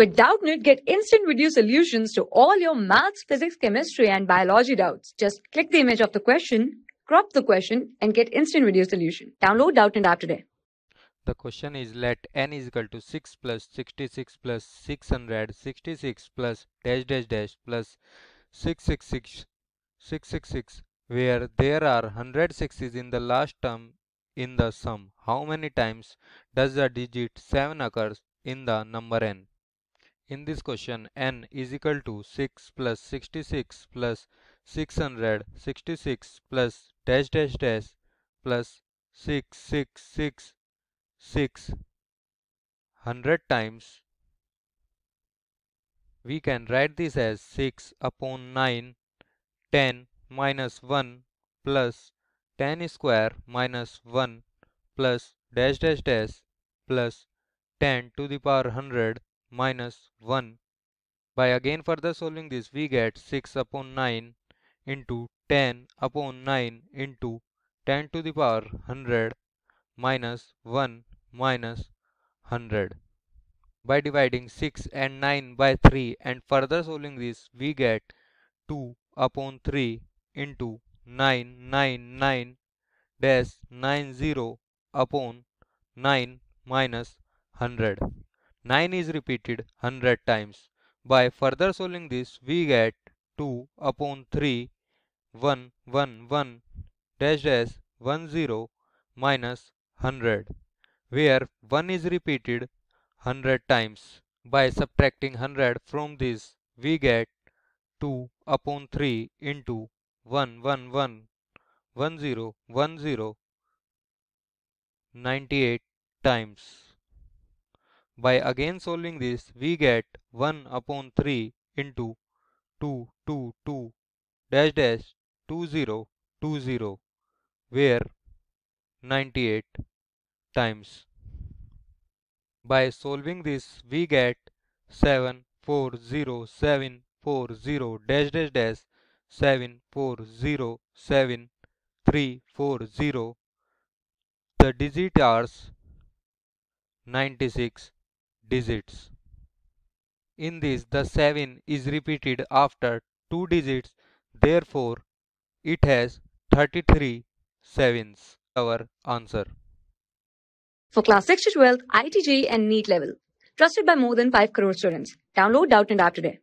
With Doubtnut, get instant video solutions to all your maths, physics, chemistry, and biology doubts. Just click the image of the question, crop the question, and get instant video solution. Download Doubtnut app today. The question is let n is equal to 6 plus 66 plus 666 plus dash dash dash plus 666 666 where there are 100 sixes in the last term in the sum. How many times does the digit 7 occurs in the number n? In this question n is equal to 6 plus 66 plus 666 plus dash dash dash plus 666 6 100 times we can write this as 6 upon 9 10 minus 1 plus 10 square minus 1 plus dash dash dash plus 10 to the power 100 minus 1 by again further solving this we get 6 upon 9 into 10 upon 9 into 10 to the power 100 minus 1 minus 100. By dividing 6 and 9 by 3 and further solving this we get 2 upon 3 into 999 dash 90 upon 9 minus 100. 9 is repeated 100 times. By further solving this we get 2 upon 3 1 1 1 dash dash 10 minus 100 where 1 is repeated 100 times. By subtracting 100 from this, we get 2 upon 3 into 1, 1, 1, 1, 0, 1, 0, 98 times. By again solving this, we get 1 upon 3 into 2, 2, 2, dash dash 2, 0, 2, 0, where 98 times. By solving this we get 7 4 0 7 4 0 dash dash dash 7 4 0 7 3 4 0 the digit are 96 digits. In this the 7 is repeated after 2 digits therefore it has 33 sevens. Our answer. For class 6 to 12, IIT JEE and NEET level. Trusted by more than 5 crore students. Download Doubtnut app today.